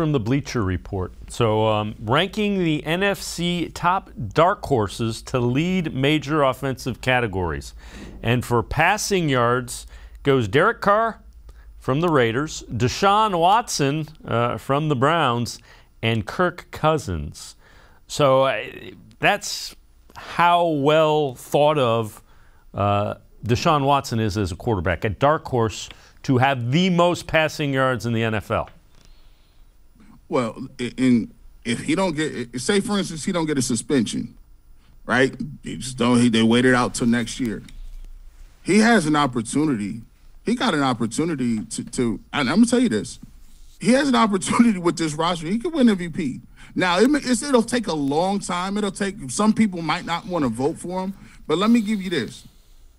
from the Bleacher Report. So, um, ranking the NFC top dark horses to lead major offensive categories. And for passing yards goes Derek Carr from the Raiders, Deshaun Watson uh, from the Browns, and Kirk Cousins. So, uh, that's how well thought of uh, Deshaun Watson is as a quarterback, a dark horse to have the most passing yards in the NFL. Well, in if he don't get, say for instance, he don't get a suspension, right? They just don't. They wait it out till next year. He has an opportunity. He got an opportunity to. to and I'm gonna tell you this. He has an opportunity with this roster. He could win MVP. Now it, it'll take a long time. It'll take. Some people might not want to vote for him, but let me give you this: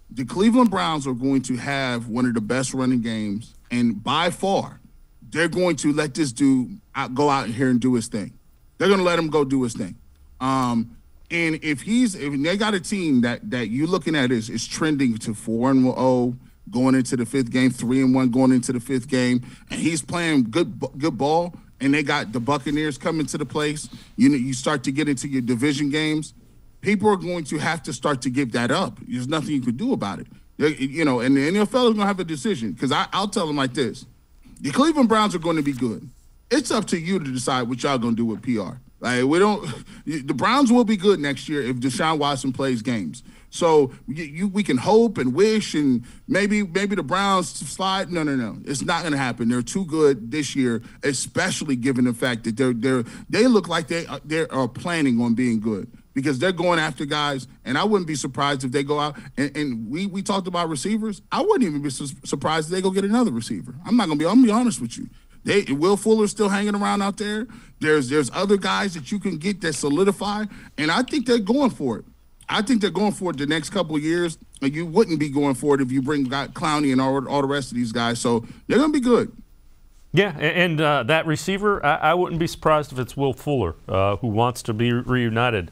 the Cleveland Browns are going to have one of the best running games, and by far, they're going to let this dude go out here and do his thing. They're going to let him go do his thing. Um, and if he's if they got a team that that you're looking at is is trending to four and zero going into the fifth game, three and one going into the fifth game, and he's playing good good ball, and they got the Buccaneers coming to the place. You know, you start to get into your division games. People are going to have to start to give that up. There's nothing you can do about it. You know, and the NFL is going to have a decision because I'll tell them like this: the Cleveland Browns are going to be good. It's up to you to decide what y'all going to do with PR. Like we don't, the Browns will be good next year if Deshaun Watson plays games. So you, you, we can hope and wish and maybe maybe the Browns slide. No, no, no. It's not going to happen. They're too good this year, especially given the fact that they're they're they look like they uh, they are planning on being good because they're going after guys. And I wouldn't be surprised if they go out and, and we we talked about receivers. I wouldn't even be su- surprised if they go get another receiver. I'm not gonna be. I'm gonna be honest with you. They Will Fuller's still hanging around out there. There's there's other guys that you can get that solidify, and I think they're going for it. I think they're going for it the next couple of years. And you wouldn't be going for it if you bring Clowney and all, all the rest of these guys. So they're gonna be good. Yeah, and uh, that receiver, I, I, wouldn't be surprised if it's Will Fuller, uh, who wants to be reunited